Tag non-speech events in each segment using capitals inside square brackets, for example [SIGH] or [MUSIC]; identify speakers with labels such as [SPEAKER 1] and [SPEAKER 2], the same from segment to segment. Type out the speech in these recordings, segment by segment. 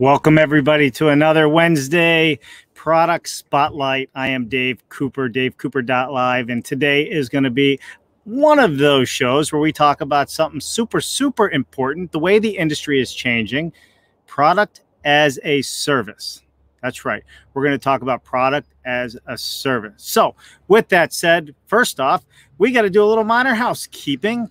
[SPEAKER 1] Welcome, everybody, to another Wednesday product spotlight. I am Dave Cooper, davecooper.live, and today is going to be one of those shows where we talk about something super, super important the way the industry is changing product as a service. That's right. We're going to talk about product as a service. So, with that said, first off, we got to do a little minor housekeeping.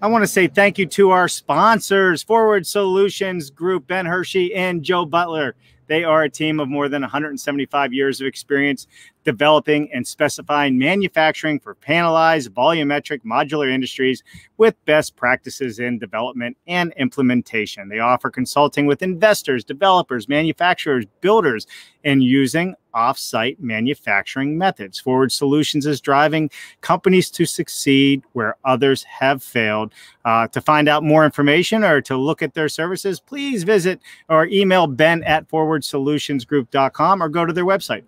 [SPEAKER 1] I want to say thank you to our sponsors, 4Ward Solutions Group, Ben Hershey and Joe Butler. They are a team of more than 175 years of experience developing and specifying manufacturing for panelized, volumetric, modular industries with best practices in development and implementation. They offer consulting with investors, developers, manufacturers, builders, and using off-site manufacturing methods. 4Ward Solutions is driving companies to succeed where others have failed. Uh, to find out more information or to look at their services, please visit or email ben at 4wardsolutionsgroup.com or go to their website,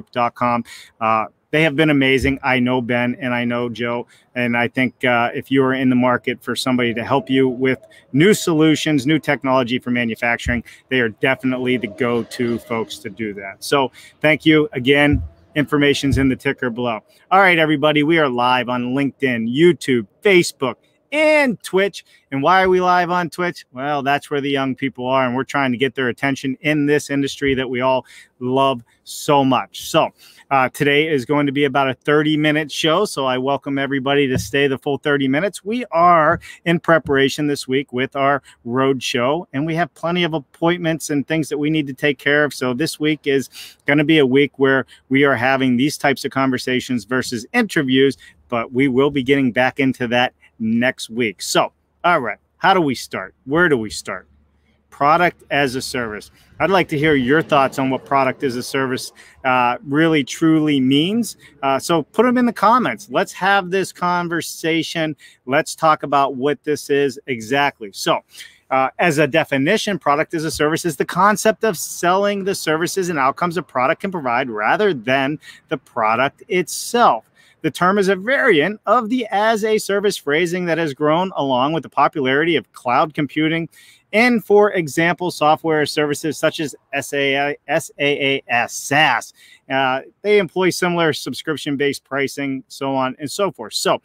[SPEAKER 1] 4wardsolutionsgroup.com. Uh, they have been amazing. I know Ben and I know Joe. And I think uh, if you are in the market for somebody to help you with new solutions, new technology for manufacturing, they are definitely the go to folks to do that. So thank you again. Information's in the ticker below. All right, everybody, we are live on LinkedIn, YouTube, Facebook, and Twitch. And why are we live on Twitch? Well, that's where the young people are, and we're trying to get their attention in this industry that we all love so much. So, uh, today is going to be about a 30 minute show. So, I welcome everybody to stay the full 30 minutes. We are in preparation this week with our road show, and we have plenty of appointments and things that we need to take care of. So, this week is going to be a week where we are having these types of conversations versus interviews, but we will be getting back into that next week. So, all right, how do we start? Where do we start? Product as a service. I'd like to hear your thoughts on what product as a service uh, really truly means. Uh, so put them in the comments. Let's have this conversation. Let's talk about what this is exactly. So, uh, as a definition, product as a service is the concept of selling the services and outcomes a product can provide rather than the product itself. The term is a variant of the as a service phrasing that has grown along with the popularity of cloud computing and, for example, software services such as SAA, SaaS, SaaS. Uh, they employ similar subscription based pricing, so on and so forth. So,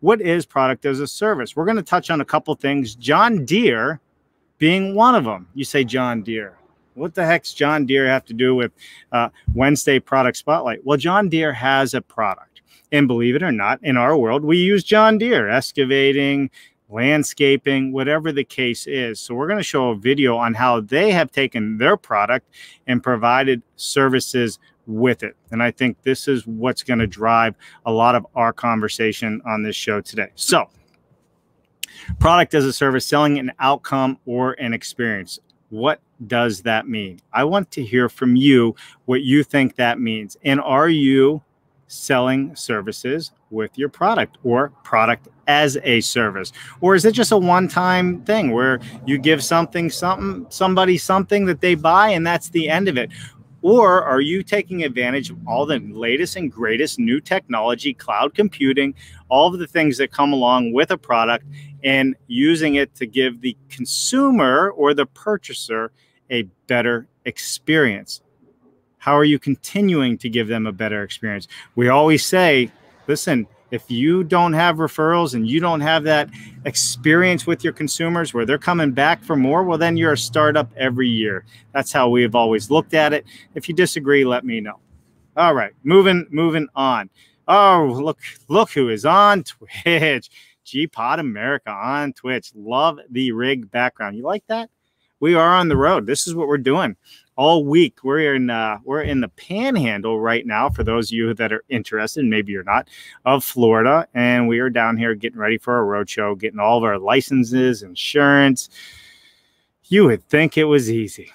[SPEAKER 1] what is product as a service? We're going to touch on a couple things, John Deere being one of them. You say John Deere. What the heck's John Deere have to do with uh, Wednesday product spotlight? Well, John Deere has a product. And believe it or not, in our world, we use John Deere, excavating, landscaping, whatever the case is. So, we're going to show a video on how they have taken their product and provided services with it. And I think this is what's going to drive a lot of our conversation on this show today. So, product as a service, selling an outcome or an experience. What does that mean? I want to hear from you what you think that means. And are you selling services with your product or product as a service or is it just a one-time thing where you give something something somebody something that they buy and that's the end of it or are you taking advantage of all the latest and greatest new technology cloud computing all of the things that come along with a product and using it to give the consumer or the purchaser a better experience how are you continuing to give them a better experience? We always say, listen, if you don't have referrals and you don't have that experience with your consumers where they're coming back for more, well, then you're a startup every year. That's how we've always looked at it. If you disagree, let me know. All right, moving moving on. Oh, look look who is on Twitch. [LAUGHS] G Pod America on Twitch. Love the rig background. You like that? We are on the road. This is what we're doing all week. We're in uh, we're in the Panhandle right now. For those of you that are interested, maybe you're not, of Florida, and we are down here getting ready for a road show, getting all of our licenses, insurance. You would think it was easy,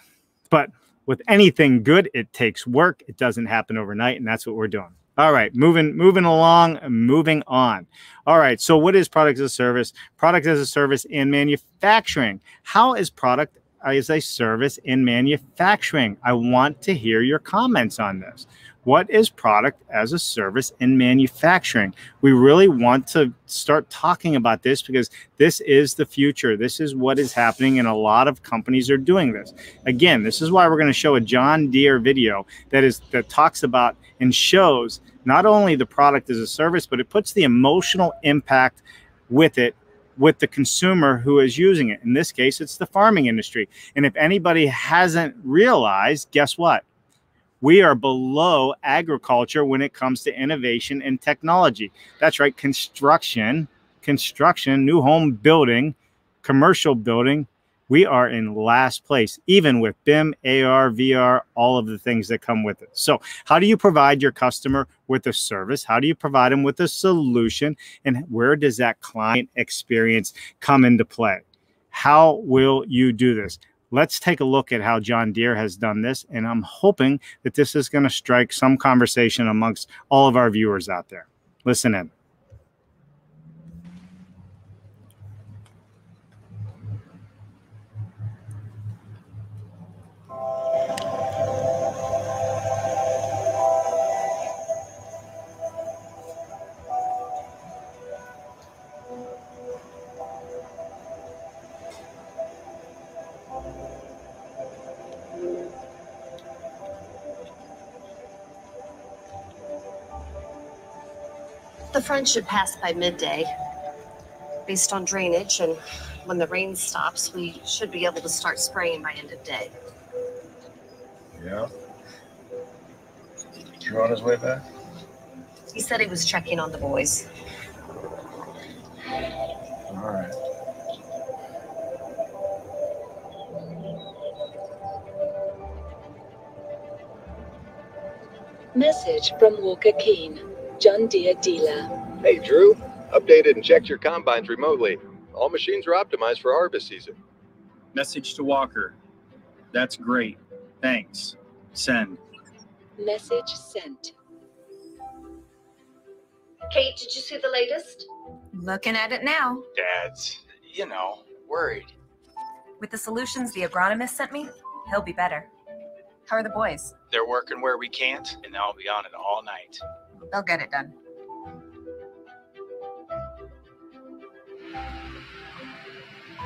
[SPEAKER 1] but with anything good, it takes work. It doesn't happen overnight, and that's what we're doing. All right, moving moving along, moving on. All right, so what is product as a service? Product as a service in manufacturing. How is product as a service in manufacturing. I want to hear your comments on this. what is product as a service in manufacturing? We really want to start talking about this because this is the future. This is what is happening, and a lot of companies are doing this. Again, this is why we're going to show a John Deere video that is that talks about and shows not only the product as a service, but it puts the emotional impact with it with the consumer who is using it. In this case, it's the farming industry. And if anybody hasn't realized, guess what? We are below agriculture when it comes to innovation and technology. That's right, construction, construction, new home building, commercial building, we are in last place, even with BIM, AR, VR, all of the things that come with it. So, how do you provide your customer with a service? How do you provide them with a solution? And where does that client experience come into play? How will you do this? Let's take a look at how John Deere has done this. And I'm hoping that this is going to strike some conversation amongst all of our viewers out there. Listen in.
[SPEAKER 2] The front should pass by midday. Based on drainage and when the rain stops, we should be able to start spraying by end of day.
[SPEAKER 3] Yeah. You on his way back?
[SPEAKER 2] He said he was checking on the boys.
[SPEAKER 3] All right.
[SPEAKER 4] Message from Walker Keene, John Deere dealer.
[SPEAKER 5] Hey, Drew. Updated and checked your combines remotely. All machines are optimized for harvest season.
[SPEAKER 6] Message to Walker. That's great. Thanks. Send.
[SPEAKER 4] Message sent.
[SPEAKER 2] Kate, did you see the latest?
[SPEAKER 7] Looking at it now.
[SPEAKER 8] Dad's, you know, worried.
[SPEAKER 7] With the solutions the agronomist sent me, he'll be better. How are the boys?
[SPEAKER 8] They're working where we can't, and I'll be on it all night.
[SPEAKER 7] They'll get it done.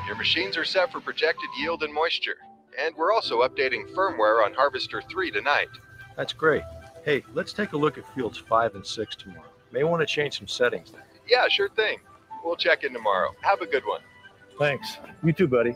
[SPEAKER 5] Your machines are set for projected yield and moisture. And we're also updating firmware on Harvester 3 tonight.
[SPEAKER 3] That's great. Hey, let's take a look at fields five and six tomorrow. May want to change some settings there.
[SPEAKER 5] Yeah, sure thing. We'll check in tomorrow. Have a good one.
[SPEAKER 3] Thanks. You too, buddy.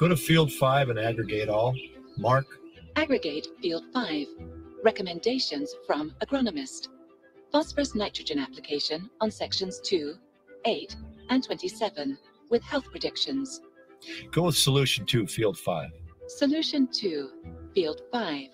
[SPEAKER 3] Go to field five and aggregate all. Mark,
[SPEAKER 4] Aggregate Field 5. Recommendations from agronomist. Phosphorus nitrogen application on sections 2, 8, and 27 with health predictions.
[SPEAKER 3] go with solution two, field five.
[SPEAKER 4] Solution 2, Field 5.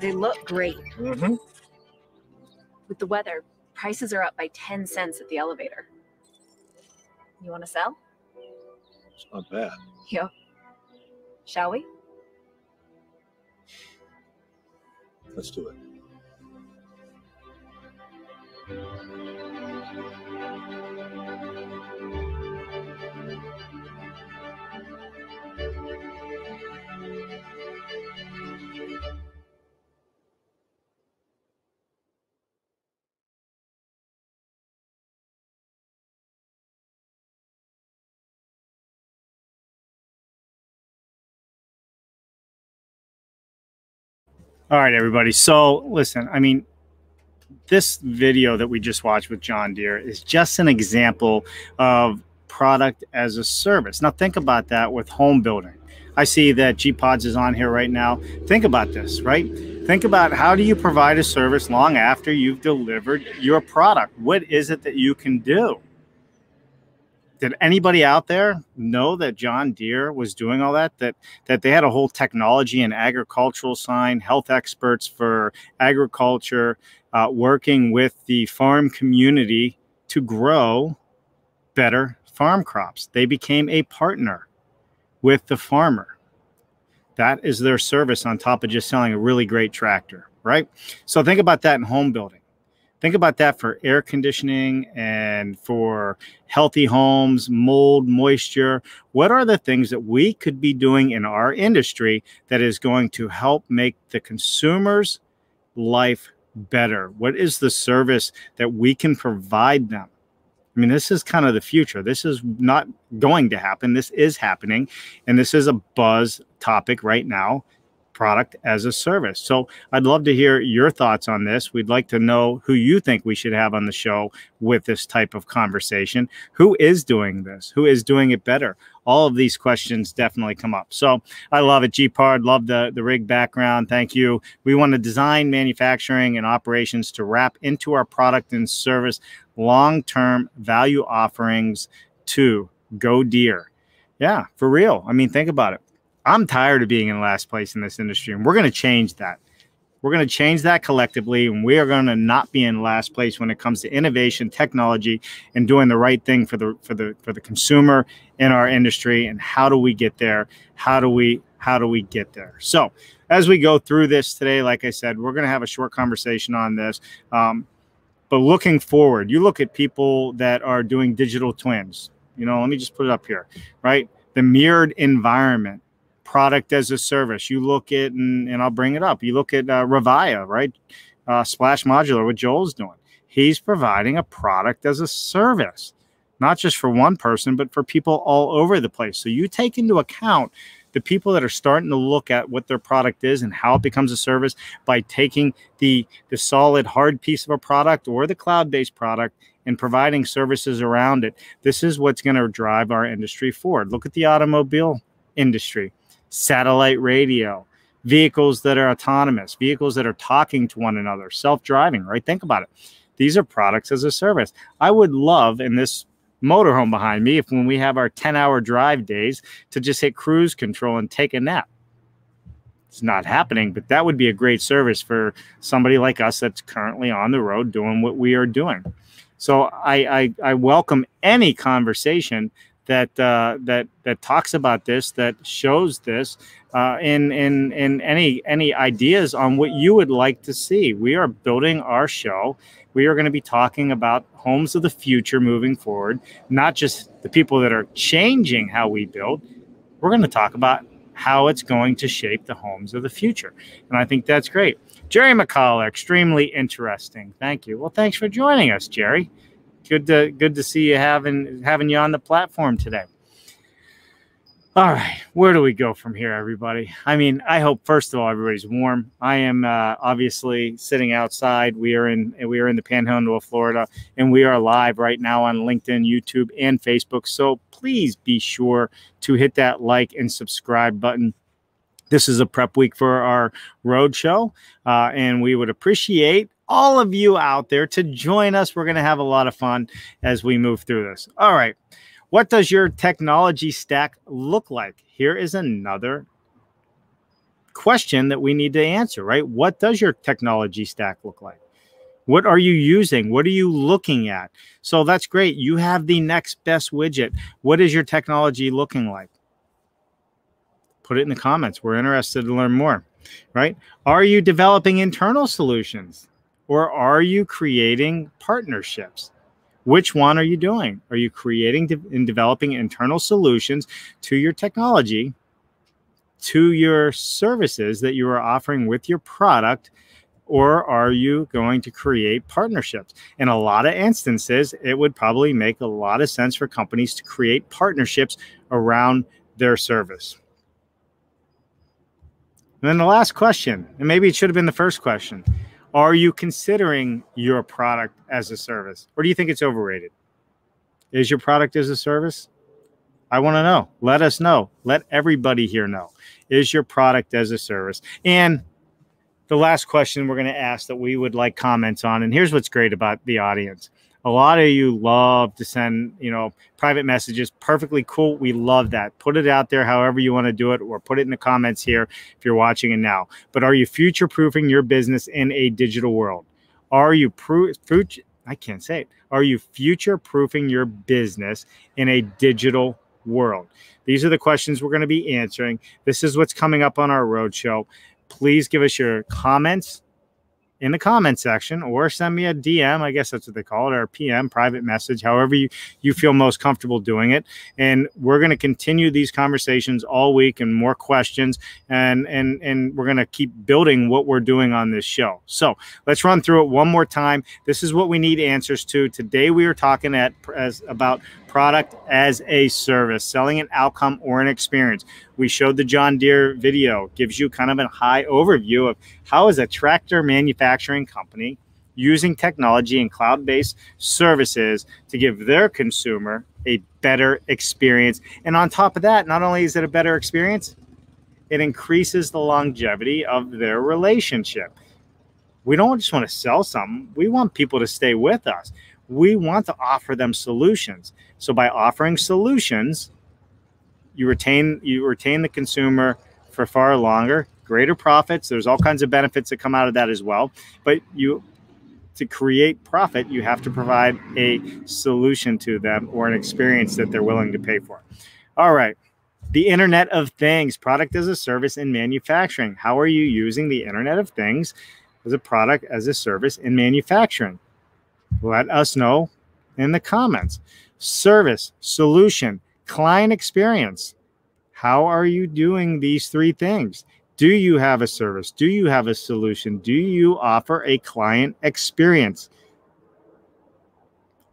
[SPEAKER 9] They look great.
[SPEAKER 3] Mm-hmm.
[SPEAKER 9] With the weather, prices are up by 10 cents at the elevator. You want to sell?
[SPEAKER 3] It's not bad.
[SPEAKER 9] Yep. Shall we?
[SPEAKER 3] Let's do it.
[SPEAKER 1] All right, everybody. So listen, I mean, this video that we just watched with John Deere is just an example of product as a service. Now, think about that with home building. I see that GPods is on here right now. Think about this, right? Think about how do you provide a service long after you've delivered your product? What is it that you can do? Did anybody out there know that John Deere was doing all that? That that they had a whole technology and agricultural sign, health experts for agriculture, uh, working with the farm community to grow better farm crops. They became a partner with the farmer. That is their service on top of just selling a really great tractor, right? So think about that in home building. Think about that for air conditioning and for healthy homes, mold, moisture. What are the things that we could be doing in our industry that is going to help make the consumer's life better? What is the service that we can provide them? I mean, this is kind of the future. This is not going to happen. This is happening. And this is a buzz topic right now product as a service. So I'd love to hear your thoughts on this. We'd like to know who you think we should have on the show with this type of conversation. Who is doing this? Who is doing it better? All of these questions definitely come up. So I love it. GPods, love the, the rig background. Thank you. We want to design manufacturing and operations to wrap into our product and service long term value offerings to go deer. Yeah, for real. I mean, think about it. I'm tired of being in last place in this industry, and we're going to change that. We're going to change that collectively, and we are going to not be in last place when it comes to innovation, technology, and doing the right thing for the for the for the consumer in our industry. And how do we get there? How do we how do we get there? So, as we go through this today, like I said, we're going to have a short conversation on this. Um, but looking forward, you look at people that are doing digital twins. You know, let me just put it up here, right? The mirrored environment product as a service. You look at, and, and I'll bring it up, you look at uh, Revia, right? Uh, Splash Modular, what Joel's doing. He's providing a product as a service, not just for one person, but for people all over the place. So you take into account the people that are starting to look at what their product is and how it becomes a service by taking the the solid hard piece of a product or the cloud-based product and providing services around it this is what's going to drive our industry forward look at the automobile industry satellite radio, vehicles that are autonomous, vehicles that are talking to one another, self driving, right? Think about it. These are products as a service. I would love in this motorhome behind me if when we have our 10 hour drive days to just hit cruise control and take a nap. It's not happening, but that would be a great service for somebody like us that's currently on the road doing what we are doing. So I, I, I welcome any conversation that uh, that that talks about this, that shows this, uh, in in in any any ideas on what you would like to see. We are building our show. We are going to be talking about homes of the future moving forward, not just the people that are changing how we build. We're going to talk about how it's going to shape the homes of the future, and I think that's great. Jerry McCullough, extremely interesting. Thank you. Well, thanks for joining us, Jerry good to good to see you having having you on the platform today. All right, where do we go from here, everybody? I mean, I hope first of all everybody's warm. I am uh, obviously sitting outside. We are in we are in the Panhandle of Florida, and we are live right now on LinkedIn, YouTube, and Facebook. So please be sure to hit that like and subscribe button. This is a prep week for our road show, uh, and we would appreciate all of you out there to join us. We're going to have a lot of fun as we move through this. All right. What does your technology stack look like? Here is another question that we need to answer, right? What does your technology stack look like? What are you using? What are you looking at? So that's great. You have the next best widget. What is your technology looking like? Put it in the comments. We're interested to learn more, right? Are you developing internal solutions? Or are you creating partnerships? Which one are you doing? Are you creating and developing internal solutions to your technology, to your services that you are offering with your product? Or are you going to create partnerships? In a lot of instances, it would probably make a lot of sense for companies to create partnerships around their service. And then the last question, and maybe it should have been the first question Are you considering your product as a service or do you think it's overrated? Is your product as a service? I want to know. Let us know. Let everybody here know. Is your product as a service? And the last question we're going to ask that we would like comments on. And here's what's great about the audience a lot of you love to send you know private messages. Perfectly cool. We love that. Put it out there however you want to do it or put it in the comments here if you're watching it now. But are you future proofing your business in a digital world? Are you pro- i can't say it. Are you future proofing your business in a digital world? These are the questions we're going to be answering. This is what's coming up on our roadshow. Please give us your comments in the comment section or send me a DM. I guess that's what they call it, or PM, private message, however you, you feel most comfortable doing it. And we're going to continue these conversations all week and more questions. And, and, and we're going to keep building what we're doing on this show. So let's run through it one more time. This is what we need answers to. Today we are talking at as about product as a service, selling an outcome or an experience. We showed the John Deere video, gives you kind of a high overview of how is a tractor manufacturing company using technology and cloud-based services to give their consumer a better experience. And on top of that, not only is it a better experience, it increases the longevity of their relationship. We don't just want to sell something, we want people to stay with us we want to offer them solutions. So by offering solutions, you retain you retain the consumer for far longer, greater profits. There's all kinds of benefits that come out of that as well. But you to create profit, you have to provide a solution to them or an experience that they're willing to pay for. All right. The Internet of Things, product as a service in manufacturing. How are you using the Internet of Things as a product as a service in manufacturing? Let us know in the comments. Service, solution, client experience. How are you doing these three things? Do you have a service? Do you have a solution? Do you offer a client experience?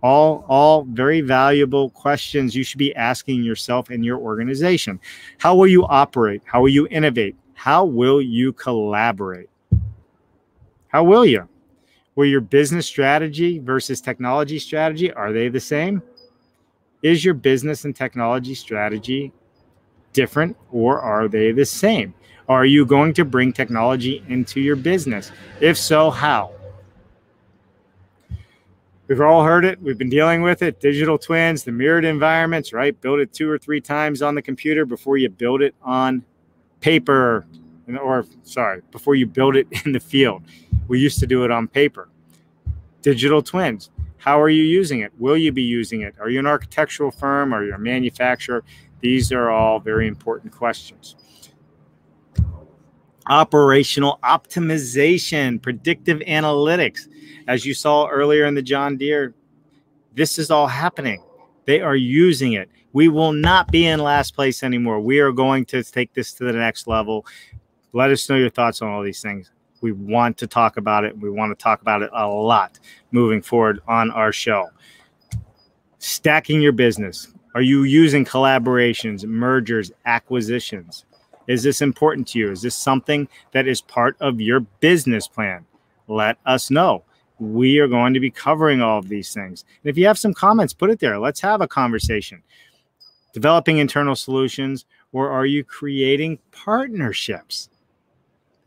[SPEAKER 1] All, all very valuable questions you should be asking yourself and your organization. How will you operate? How will you innovate? How will you collaborate? How will you? Where your business strategy versus technology strategy are they the same? Is your business and technology strategy different or are they the same? Are you going to bring technology into your business? If so, how? We've all heard it. We've been dealing with it. Digital twins, the mirrored environments, right? Build it two or three times on the computer before you build it on paper or sorry, before you build it [LAUGHS] in the field. We used to do it on paper. Digital twins. How are you using it? Will you be using it? Are you an architectural firm? Are you a manufacturer? These are all very important questions. Operational optimization, predictive analytics. As you saw earlier in the John Deere, this is all happening. They are using it. We will not be in last place anymore. We are going to take this to the next level. Let us know your thoughts on all these things. We want to talk about it. We want to talk about it a lot moving forward on our show. Stacking your business. Are you using collaborations, mergers, acquisitions? Is this important to you? Is this something that is part of your business plan? Let us know. We are going to be covering all of these things. And if you have some comments, put it there. Let's have a conversation. Developing internal solutions, or are you creating partnerships?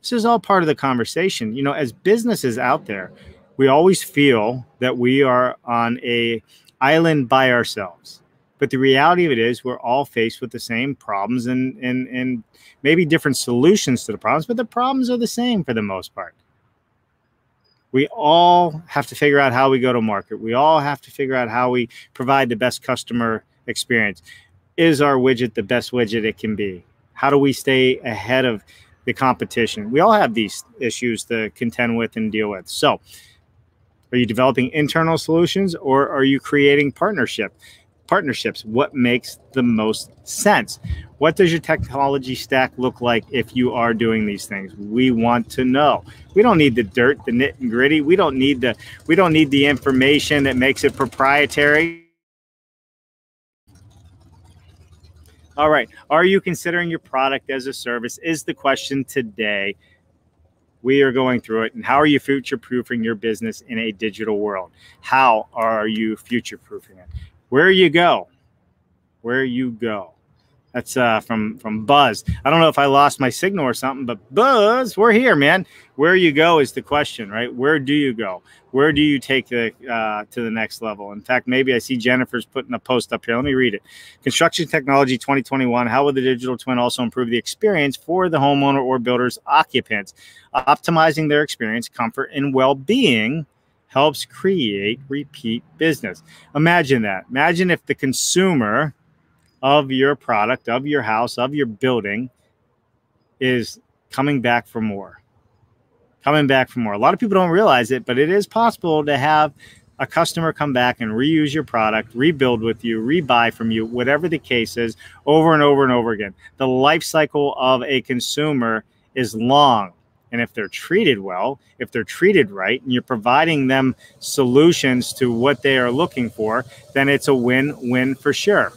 [SPEAKER 1] This is all part of the conversation. You know, as businesses out there, we always feel that we are on a island by ourselves. But the reality of it is we're all faced with the same problems and and and maybe different solutions to the problems, but the problems are the same for the most part. We all have to figure out how we go to market. We all have to figure out how we provide the best customer experience. Is our widget the best widget it can be? How do we stay ahead of the competition. We all have these issues to contend with and deal with. So, are you developing internal solutions or are you creating partnership? Partnerships. What makes the most sense? What does your technology stack look like if you are doing these things? We want to know. We don't need the dirt, the nit and gritty. We don't need the we don't need the information that makes it proprietary All right. Are you considering your product as a service? Is the question today. We are going through it. And how are you future proofing your business in a digital world? How are you future proofing it? Where you go, where you go. That's uh, from from Buzz. I don't know if I lost my signal or something, but Buzz, we're here, man. Where you go is the question, right? Where do you go? Where do you take the uh, to the next level? In fact, maybe I see Jennifer's putting a post up here. Let me read it. Construction technology 2021. How will the digital twin also improve the experience for the homeowner or builder's occupants? Optimizing their experience, comfort, and well-being helps create repeat business. Imagine that. Imagine if the consumer of your product, of your house, of your building is coming back for more. Coming back for more. A lot of people don't realize it, but it is possible to have a customer come back and reuse your product, rebuild with you, rebuy from you, whatever the case is, over and over and over again. The life cycle of a consumer is long. And if they're treated well, if they're treated right, and you're providing them solutions to what they are looking for, then it's a win win for sure.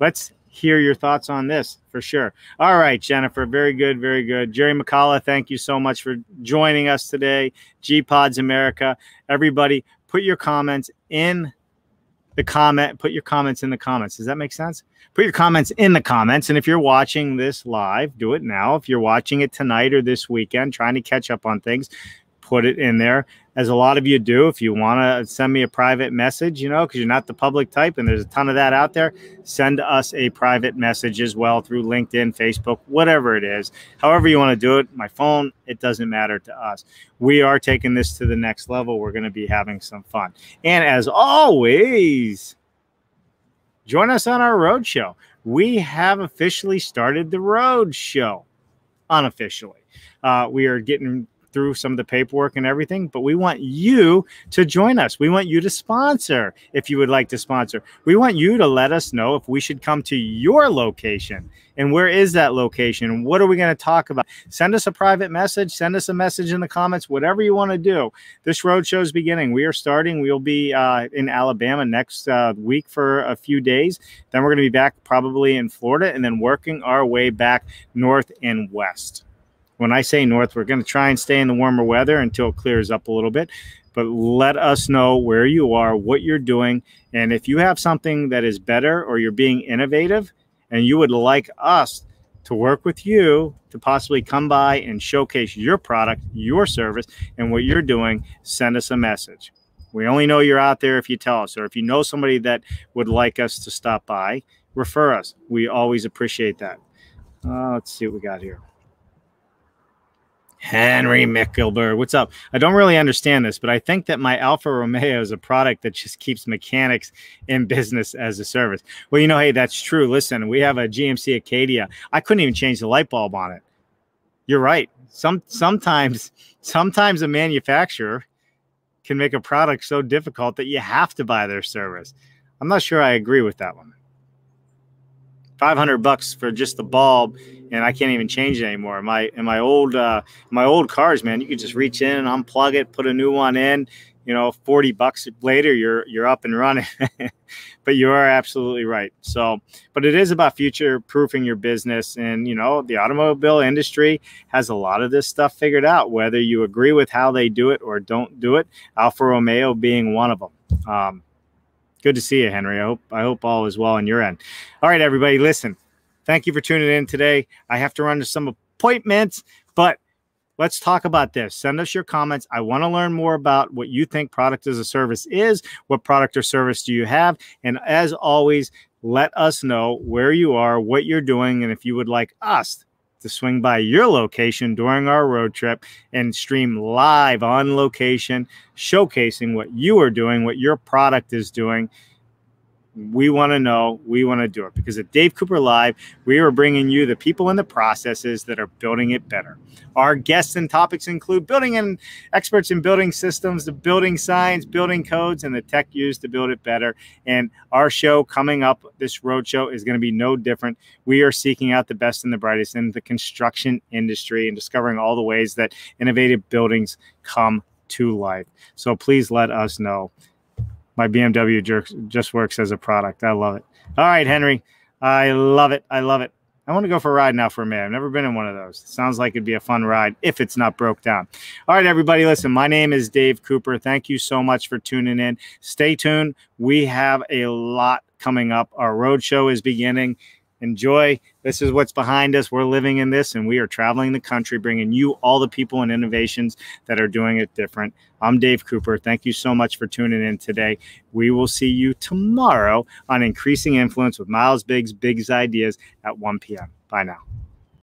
[SPEAKER 1] Let's hear your thoughts on this for sure. All right, Jennifer, very good, very good. Jerry McCullough, thank you so much for joining us today. G Pods America, everybody, put your comments in the comment. Put your comments in the comments. Does that make sense? Put your comments in the comments. And if you're watching this live, do it now. If you're watching it tonight or this weekend, trying to catch up on things, put it in there as a lot of you do. If you want to send me a private message, you know, because you're not the public type and there's a ton of that out there, send us a private message as well through LinkedIn, Facebook, whatever it is. However, you want to do it, my phone, it doesn't matter to us. We are taking this to the next level. We're going to be having some fun. And as always, join us on our road show. We have officially started the road show unofficially. Uh, we are getting through some of the paperwork and everything, but we want you to join us. We want you to sponsor if you would like to sponsor. We want you to let us know if we should come to your location and where is that location? What are we going to talk about? Send us a private message, send us a message in the comments, whatever you want to do. This road show is beginning. We are starting. We'll be uh, in Alabama next uh, week for a few days. Then we're going to be back probably in Florida and then working our way back north and west. When I say north, we're going to try and stay in the warmer weather until it clears up a little bit. But let us know where you are, what you're doing. And if you have something that is better or you're being innovative and you would like us to work with you to possibly come by and showcase your product, your service, and what you're doing, send us a message. We only know you're out there if you tell us, or if you know somebody that would like us to stop by, refer us. We always appreciate that. Uh, let's see what we got here. Henry Mickelberg. What's up? I don't really understand this, but I think that my Alfa Romeo is a product that just keeps mechanics in business as a service. Well, you know, hey, that's true. Listen, we have a GMC Acadia. I couldn't even change the light bulb on it. You're right. Some sometimes sometimes a manufacturer can make a product so difficult that you have to buy their service. I'm not sure I agree with that one. 500 bucks for just the bulb and I can't even change it anymore. My in my old uh, my old cars, man, you could just reach in, and unplug it, put a new one in. You know, forty bucks later, you're you're up and running. [LAUGHS] but you are absolutely right. So, but it is about future proofing your business, and you know, the automobile industry has a lot of this stuff figured out. Whether you agree with how they do it or don't do it, Alfa Romeo being one of them. Um, good to see you, Henry. I hope I hope all is well on your end. All right, everybody, listen. Thank you for tuning in today. I have to run to some appointments, but let's talk about this. Send us your comments. I want to learn more about what you think product as a service is. What product or service do you have? And as always, let us know where you are, what you're doing, and if you would like us to swing by your location during our road trip and stream live on location, showcasing what you are doing, what your product is doing we want to know we want to do it. Because at dave cooper live we are bringing you the people and the processes that are building it better. Our guests and topics include building and experts in building systems the building science building codes and the tech used to build it better. And our show coming up this road show is going to be no different. We are seeking out the best and the brightest in the construction industry and discovering all the ways that innovative buildings come to life. So please let us know my BMW just works as a product. I love it. All right, Henry. I love it. I love it. I want to go for a ride now for a minute. I've never been in one of those. Sounds like it'd be a fun ride if it's not broke down. All right, everybody, listen, my name is Dave Cooper. Thank you so much for tuning in. Stay tuned. We have a lot coming up. Our road show is beginning. Enjoy. This is what's behind us. We're living in this and we are traveling the country, bringing you all the people and innovations that are doing it different. I'm Dave Cooper. Thank you so much for tuning in today. We will see you tomorrow on Increasing Influence with Miles Biggs, Biggs Ideas at 1 p.m. Bye now.